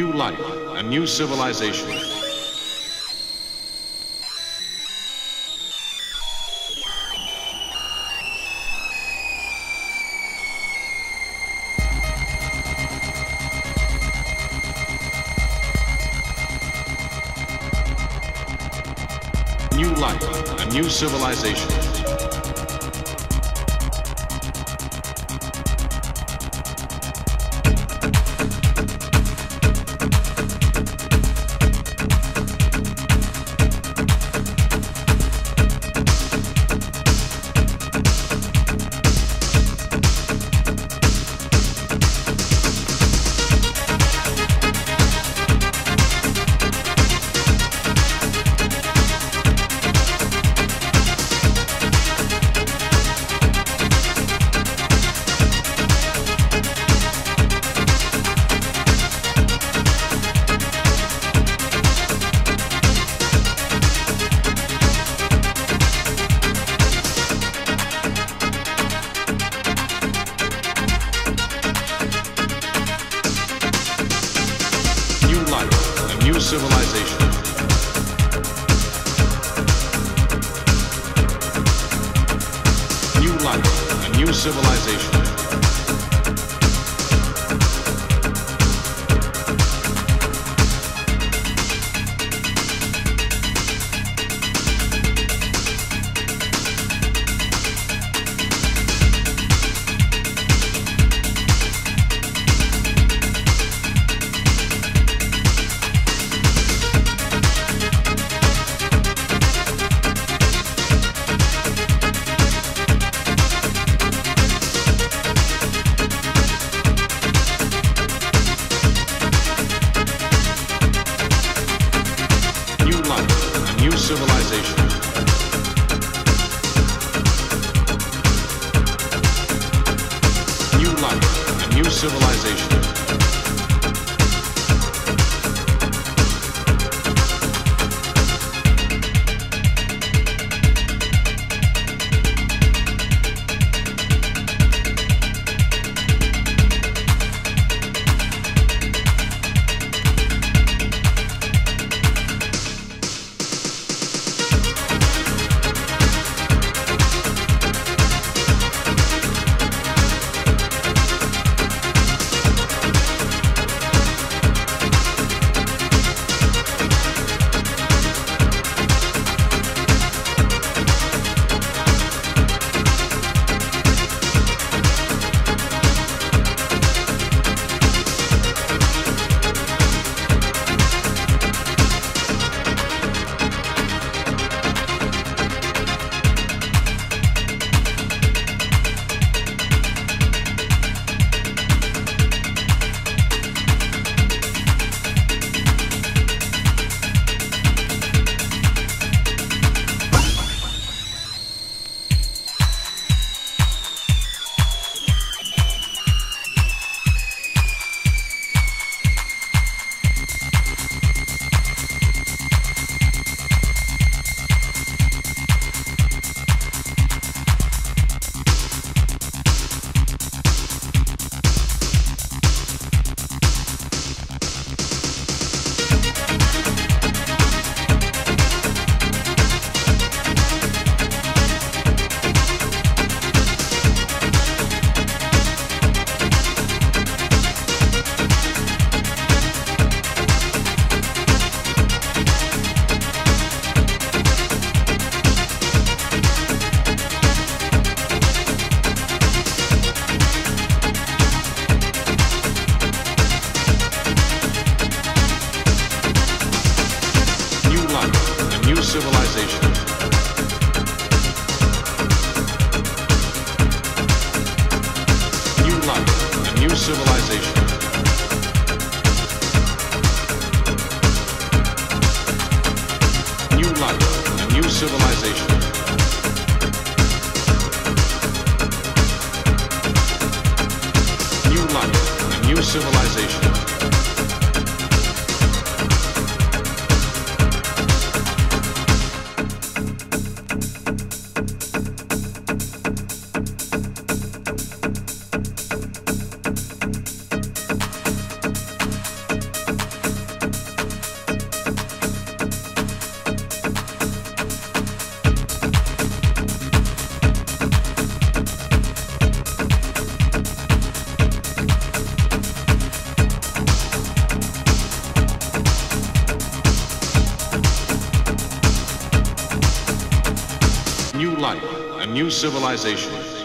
New life, a new civilization. New life, a new civilization. Civilization. New life, a new civilization. Civilization. New life, a new civilization. New civilization. New life, a new civilization. New life, a new civilization. New life, a new civilization. Life, a new civilization.